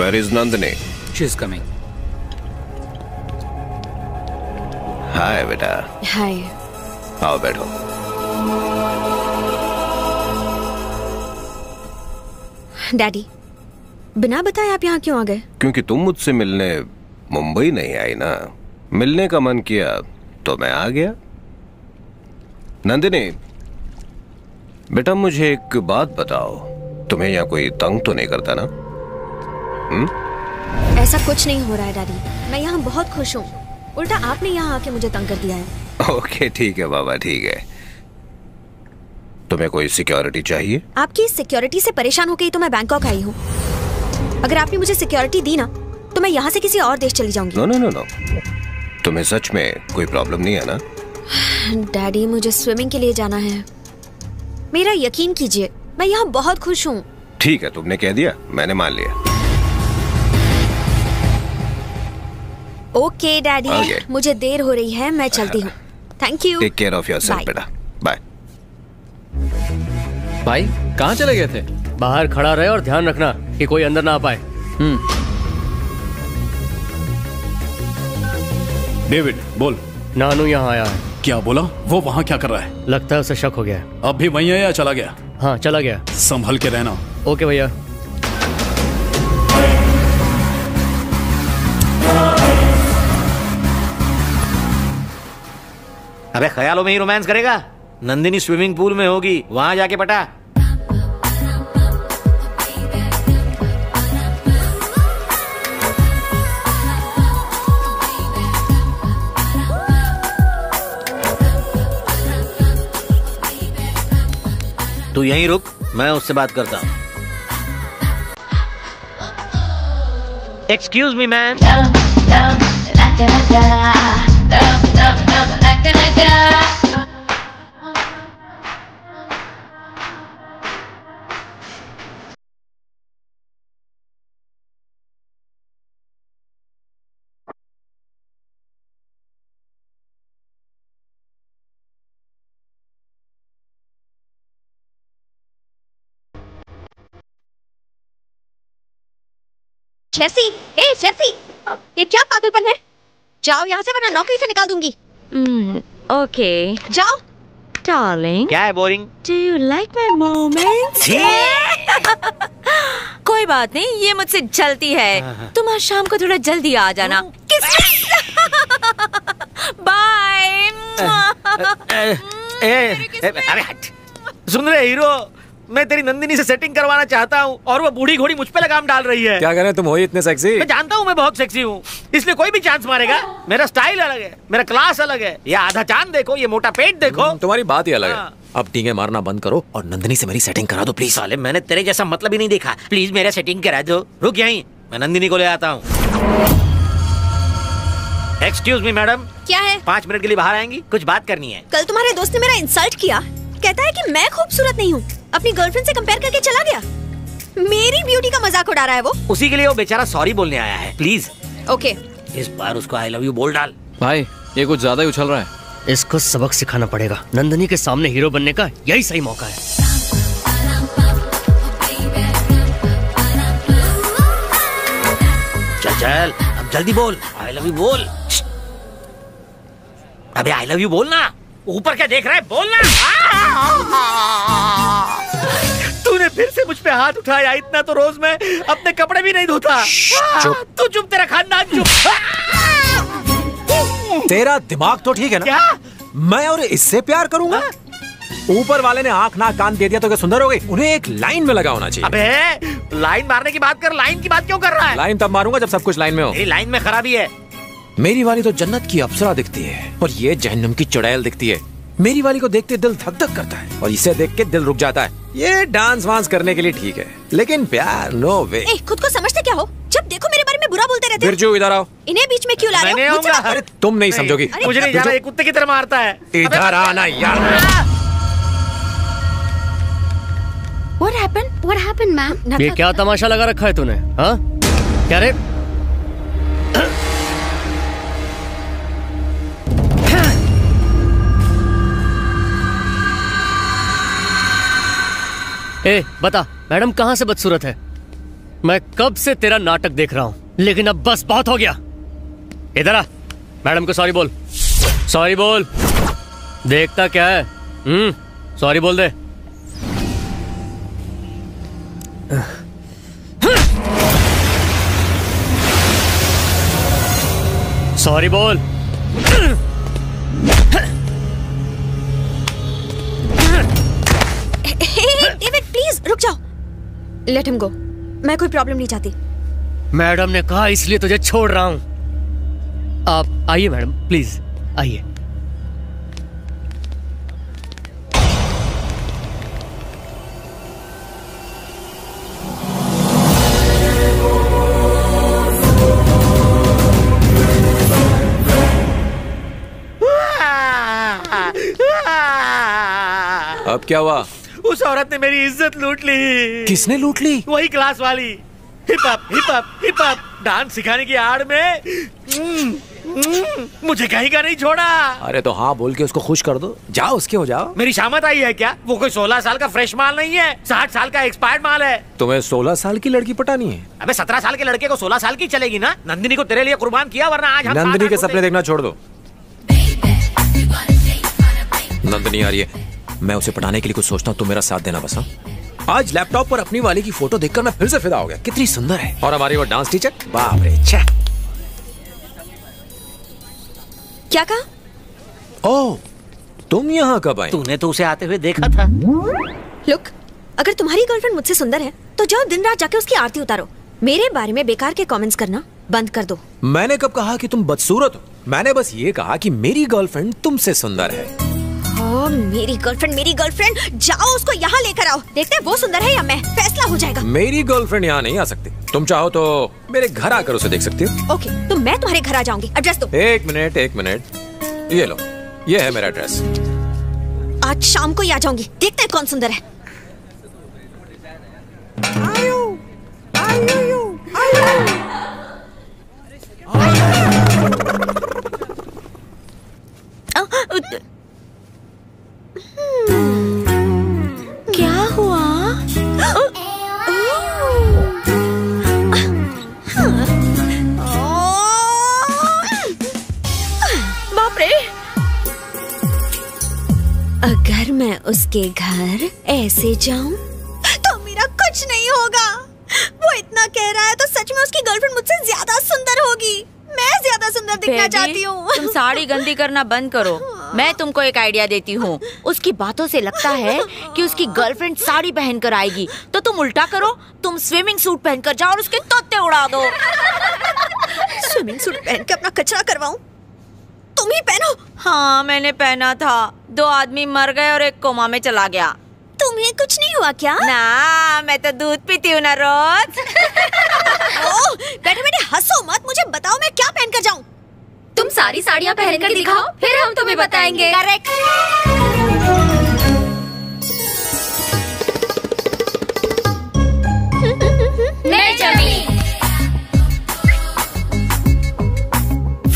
Where is Nandini? She's coming. हाय बेटा। हाय आओ बैठो। डैडी बिना बताए आप यहाँ क्यों आ गए? क्योंकि तुम मुझसे मिलने मुंबई नहीं आई ना। मिलने का मन किया तो मैं आ गया। नंदिनी बेटा मुझे एक बात बताओ। तुम्हें यहाँ कोई तंग तो नहीं करता ना? ऐसा कुछ नहीं हो रहा है डैडी मैं यहाँ बहुत खुश हूँ। उल्टा आपने यहाँ आके मुझे तंग कर दिया है। ओके ठीक है बाबा ठीक है। तुम्हें कोई सिक्योरिटी चाहिए? आपकी सिक्योरिटी से परेशान होकर ही तो मैं बैंकॉक आई हूँ। अगर आपने मुझे सिक्योरिटी दी ना तो मैं यहाँ से किसी और देश चली जाऊँगी। नो नो नो नो तुम्हें सच में कोई प्रॉब्लम नहीं है ना? डैडी मुझे स्विमिंग के लिए जाना है। मेरा यकीन कीजिए मैं यहाँ बहुत खुश हूँ। ठीक है तुमने कह दिया मैंने मान लिया। Okay daddy Okay. मुझे देर हो रही है मैं चलती हूँ। Thank you take care of yourself. बेटा। बाय भाई कहाँ चले गए थे? बाहर खड़ा रहे और ध्यान रखना कि कोई अंदर ना आ पाए। डेविड बोल। नानू यहाँ आया है। क्या बोला? वो वहाँ क्या कर रहा है? लगता है उसे शक हो गया अब भी वहीं है या चला गया? हाँ चला गया। संभल के रहना। ओके भैया। अबे ख्यालों में ही रोमांस करेगा नंदिनी स्विमिंग पूल में होगी वहाँ जाके पटा तू यहीं रुक मैं उससे बात करता हूँ एक्सक्यूज मी मैन जैसी ए जैसी ये क्या पागलपन है? जाओ यहाँ से वरना नौकरी से निकाल दूँगी। ओके जाओ डार्लिंग क्या है boring do you like my moments कोई बात नहीं ये मुझसे जलती है तुम आज शाम को थोड़ा जल्दी आ जाना किस बाय अरे हट सुन रहे हीरो मैं तेरी नंदिनी से सेटिंग करवाना चाहता हूँ और वो बूढ़ी घोड़ी मुझ पे लगाम डाल रही है। क्या करें तुम हो इतने सेक्सी मैं जानता हूँ मैं बहुत सेक्सी हूँ इसलिए कोई भी चांस मारेगा। मेरा स्टाइल अलग है मेरा क्लास अलग है ये आधा चाँद देखो ये मोटा पेट देखो। तुम्हारी बात ही अलग है। हाँ। अब टीके मारना बंद करो और नंदिनी से मेरी सेटिंग करा दो प्लीज़ साले मैंने तेरे जैसा मतलब ही नहीं देखा। प्लीज़ मेरा सेटिंग करा दो। रुक यहीं मैं नंदिनी को ले आता हूँ। एक्सक्यूज मी मैडम क्या है? पाँच मिनट के लिए बाहर आएँगी कुछ बात करनी है। कल तुम्हारे दोस्त ने मेरा इंसल्ट किया। कहता है कि मैं खूबसूरत नहीं हूँ। अपनी गर्लफ्रेंड से कंपेयर करके चला गया? मेरी ब्यूटी का मज़ाक उड़ा रहा है वो। उसी के लिए वो बेचारा सॉरी बोलने आया है प्लीज़ ओके इस बार उसको आई लव यू बोल डाल। भाई ये कुछ ज़्यादा ही उछल रहा है। इसको सबक सिखाना पड़ेगा। नंदनी के सामने हीरो बनने का यही सही मौका है। चल चल अब जल्दी बोल। आई लव यू बोल। अबे आई लव यू बोलना ऊपर क्या देख रहा है? बोलना। तूने फिर से मुझ पे हाथ उठाया। इतना तो रोज मैं अपने कपड़े भी नहीं धोता। तू चुप तेरा खानदान चुप। तेरा दिमाग तो ठीक है ना? क्या? मैं और इससे प्यार करूँगा? ऊपर वाले ने आँख नाक कान दे दिया तो क्या सुंदर हो गई? उन्हें एक लाइन में लगा होना चाहिए। अबे लाइन मारने की बात कर लाइन की बात क्यों कर रहा है? लाइन तब मारूँगा जब सब कुछ लाइन में हो। मेरी लाइन में खराबी है। मेरी वाली तो जन्नत की अप्सरा दिखती है और ये जहन्नम की चुड़ैल दिखती है। मेरी वाली को देखते दिल धक धक करता है और इसे देख के दिल रुक जाता है। ये डांस वांस करने के लिए ठीक है लेकिन प्यार नो वे ए, खुद को समझते क्या हो? जब देखो मेरे बारे में बुरा बोलते रहते हो। बिरजू इधर आओ। इन्हें बीच में क्यों ला रहे हो? अरे तुम नहीं समझोगी। मुझे नहीं जाना ये कुत्ते की तरह मारता है। इधर आना यार। What happened? What happened, ma'am? ये क्या तमाशा लगा रखा है तूने हाँ? क्या रे? ए, बता, मैडम कहाँ से बदसूरत है? मैं कब से तेरा नाटक देख रहा हूँ? लेकिन अब बस बहुत हो गया। इधर आ, मैडम को सॉरी बोल। सॉरी बोल। देखता क्या है? हम्म सॉरी बोल दे। सॉरी बोल। रुक जाओ। लेट हिम गो मैं कोई प्रॉब्लम नहीं चाहती। मैडम ने कहा इसलिए तुझे छोड़ रहा हूँ। आप आइए मैडम प्लीज़ आइए। अब क्या हुआ? उस औरत ने मेरी इज़्ज़त लूट ली। किसने लूट ली? वही क्लास वाली। Hip hop hip hop hip hop dance सिखाने की आड़ में। हम्म, हम्म, मुझे कहीं का नहीं छोड़ा। अरे तो हाँ बोल के उसको खुश कर दो। जाओ उसके हो जाओ। मेरी शामत आई है क्या? वो कोई सोलह साल का फ्रेश माल नहीं है। साठ साल का एक्सपायर्ड माल है। तुम्हें सोलह साल की लड़की पटानी है? अबे सत्रह साल के लड़के को सोलह साल की चलेगी ना? नंदिनी को तेरे लिए कुर्बान किया वरना आज हम नंदिनी के सपने देखना छोड़ दो। नंदिनी आ रही है। मैं उसे पढ़ाने के लिए कुछ सोचता हूँ तुम मेरा साथ देना बस हाँ? आज लैपटॉप पर अपनी वाली की फ़ोटो देखकर मैं फिर से फिदा हो गया। कितनी सुंदर है। और हमारी वो डांस टीचर? बाप रे छे। क्या कहा? ओ तुम यहाँ कब आई? तूने तो उसे आते हुए देखा था। लुक अगर तुम्हारी गर्लफ्रेंड मुझसे सुंदर है तो जाओ दिन रात जाके उसकी आरती उतारो। मेरे बारे में बेकार के कमेंट्स करना बंद कर दो। मैंने कब कहा कि तुम बदसूरत हो? मैंने बस ये कहा कि मेरी गर्लफ्रेंड तुमसे सुंदर है। ओ, मेरी गर्लफ्रेंड मेरी गर्लफ्रेंड जाओ उसको यहाँ लेकर आओ। देखते हैं वो सुंदर है या मैं। फैसला हो जाएगा। मेरी गर्लफ्रेंड यहाँ नहीं आ सकती। तुम चाहो तो मेरे घर आकर उसे देख सकती हो। ओके तो मैं तुम्हारे घर आ जाऊँगी। एड्रेस दो। एक मिनट एक मिनट। ये लो ये है मेरा एड्रेस आज शाम को ही आ जाऊँगी। देखते हैं कौन सुंदर है। अ, उसके घर? ऐसे जाऊँ? तो मेरा कुछ नहीं होगा। वो इतना कह रहा है तो सच में उसकी गर्लफ्रेंड मुझसे ज़्यादा सुंदर होगी। मैं ज़्यादा सुंदर दिखना चाहती हूँ। तुम साड़ी गंदी करना बंद करो। मैं तुमको एक आइडिया देती हूँ। उसकी बातों से लगता है कि उसकी गर्लफ्रेंड साड़ी पहन कर आएगी। तो तुम उल्टा करो तुम स्विमिंग सूट पहन कर जाओ और उसके तोते उड़ा दो। स्विमिंग सूट पहन के अपना कचरा करवाऊं? तुम ही पहनो। हाँ मैंने पहना था। दो आदमी मर गए और एक कोमा में चला गया। तुम्हें कुछ नहीं हुआ क्या? ना मैं तो दूध पीती हूँ ना रोज। ओह, बैठे बैठे हंसो मत मुझे बताओ मैं क्या पहन कर जाऊँ। तुम सारी साड़ियाँ पहन कर दिखाओ फिर हम तुम्हें बताएँगे। Correct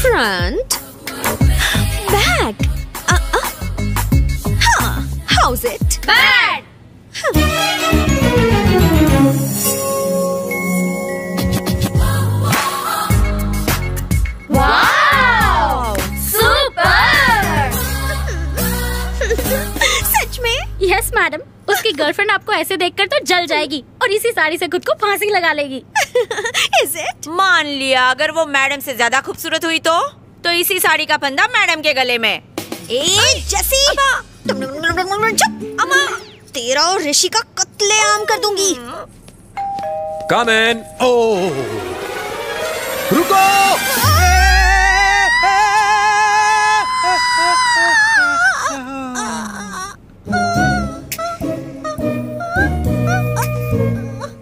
front, back. Uh, uh. Huh. How's it? Bad wow super सच में यस मैडम उसकी गर्लफ्रेंड आपको ऐसे देखकर तो जल जाएगी और इसी साड़ी से खुद को फांसी लगा लेगी। इज़ इट मान लिया अगर वो मैडम से ज़्यादा खूबसूरत हुई तो? तो इसी साड़ी का फंदा मैडम के गले में। ए जसी। तुम चुप। अम्मा तेरा और ऋषि का कत्ले आम कर दूँगी। कम इन ओ रुको।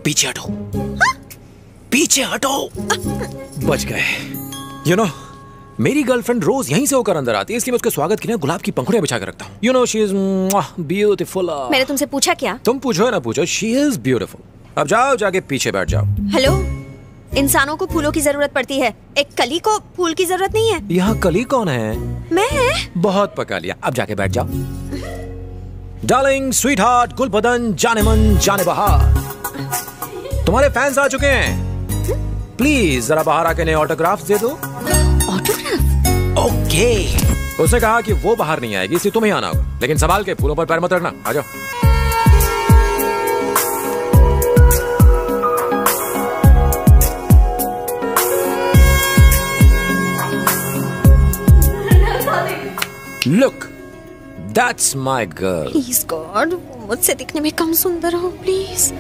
पीछे हटो। पीछे हटो। बच गए। यू नो मेरी गर्लफ्रेंड रोज यहीं से होकर अंदर आती है इसलिए मैं उसके स्वागत के लिए गुलाब की पंखुड़ियाँ बिछा के रखता हूँ। You know she is beautiful मैंने तुमसे पूछा क्या? तुम पूछो ना पूछो शी इज़ ब्यूटीफुल अब जाओ जाके पीछे बैठ जाओ। हेलो इंसानों को फूलों की ज़रूरत पड़ती है। एक कली को फूल की ज़रूरत नहीं है? यहाँ कली कौन है? मैं? बहुत पका लिया। अब जाके बैठ जाओ। डार्लिंग स्वीट हार्ट गुलबदन जाने मन जाने बहार। तुम्हारे फैंस आ चुके हैं। प्लीज़ जरा बाहर आके नए ऑटोग्राफ दे दो। ओके उसने कहा कि वो बाहर नहीं आएगी इसलिए तुम्हें आना होगा। लेकिन सवाल के फूलों पर पैर मत रखना। आ जाओ। Look that's my girl please god मुझसे दिखने में कम सुंदर हो प्लीज़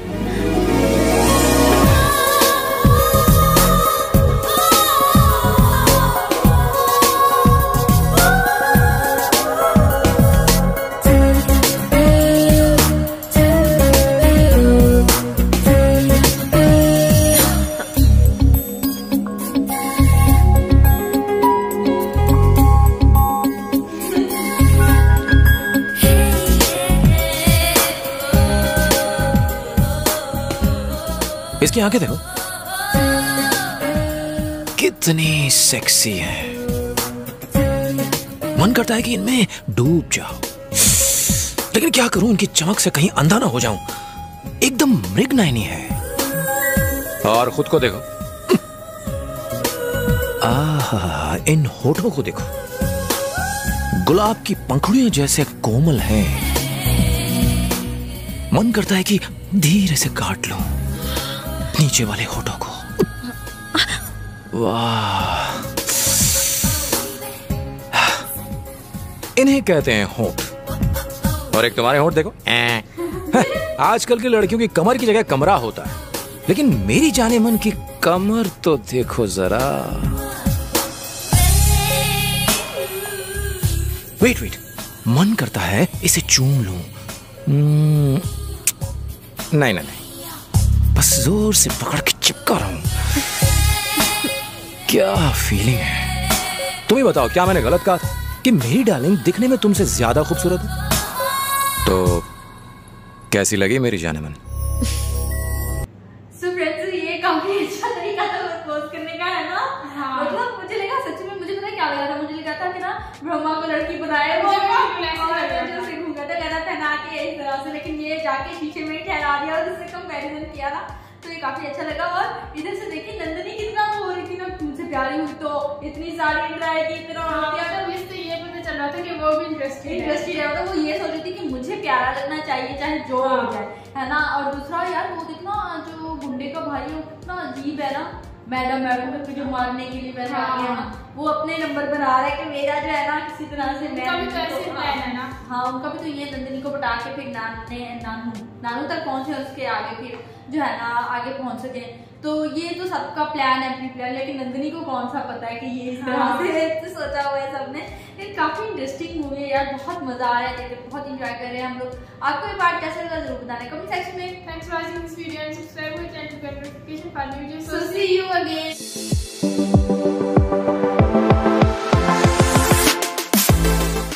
इसकी आँखें देखो। कितनी सेक्सी है। मन करता है कि इनमें डूब जाओ लेकिन क्या करूँ इनकी चमक से कहीं अंधा ना हो जाऊँ। एकदम मृग नयनी है। और खुद को देखो। आहा इन होठों को देखो। गुलाब की पंखुड़ियाँ जैसे कोमल हैं। मन करता है कि धीरे से काट लूँ। नीचे वाले होठों को। वाह। इन्हें कहते हैं होठ। और एक तुम्हारे होठ देखो। आजकल की लड़कियों की कमर की जगह कमरा होता है। लेकिन मेरी जाने मन की कमर तो देखो जरा। वेट वेट मन करता है इसे चूम लूँ। नहीं नहीं नहीं। बस ज़ोर से पकड़ के चिपका रहा हूँ। क्या फीलिंग है? तुम ही बताओ क्या मैंने गलत कहा था? कि मेरी डार्लिंग दिखने में तुमसे ज़्यादा खूबसूरत है? तो कैसी लगी मेरी जाने मन सो ये काफ़ी अच्छा तरीका था प्रपोज करने का है ना? मतलब मुझे लगा सच में मुझे पता क्या लगा था? मुझे लगा था कि ना ब्रह्मा को लड़की बनाए वो और जो उसे घूंघट वगैरह पहना के इस तरह से लेकिन ये जाके पीछे में ही ठहरा दिया और कंपैरिजन किया ना तो ये काफ़ी अच्छा लगा। और इधर से देखिए नंदनी कितना हो रही थी ना तुमसे प्यारी हुई तो इतनी सारी इंटराएगी इतना हो गया तो। ये पता चल रहा था कि वो भी इंटरेस्टेड इंटरेस्टेड है मतलब वो ये सोच रही थी कि मुझे प्यारा लगना चाहिए चाहे जो हो जाए है ना? और दूसरा यार वो देखना जो गुंडे का भाई है वो कितना अजीब है ना। मैडम मैडम करके जो मारने के लिए बैठा हाँ। वो अपने नंबर पर आ रहा है कि मेरा जो है ना किसी तरह से मैं उनका भी तो नंदनी ऐसे को- है ना। हाँ उनका भी तो ये नंदनी को बटा के फिर नाने नानू नानू तक पहुँचे उसके आगे फिर जो है ना आगे पहुँच सके तो ये तो सबका प्लान है प्री प्लान लेकिन नंदनी को कौन सा पता है कि ये इस तरह हाँ। से तो सोचा हुआ है सबने ये काफ़ी इंटरेस्टिंग मूवी है यार बहुत मज़ा आ रहा है देख बहुत इंजॉय कर रहे हैं हम लोग आपको ये पार्ट कैसा लगा ज़रूर बताना कमेंट सेक्शन में for watching this video and subscribe my channel to get notification for new videos. So see you again.